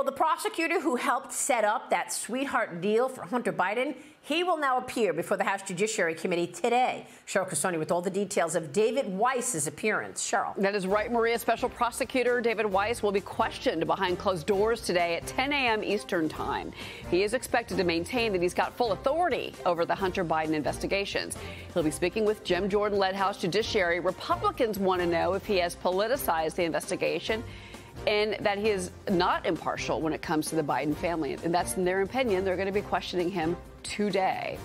Well, the prosecutor who helped set up that sweetheart deal for Hunter Biden, he will now appear before the House Judiciary Committee today. Cheryl Casone with all the details of David Weiss's appearance. Cheryl. That is right, Maria. Special prosecutor David Weiss will be questioned behind closed doors today at 10 a.m. Eastern Time. He is expected to maintain that he's got full authority over the Hunter Biden investigations. He'll be speaking with Jim Jordan led House Judiciary. Republicans want to know if he has politicized the investigation and that he is not impartial when it comes to the Biden family. And that's in their opinion. They're going to be questioning him today.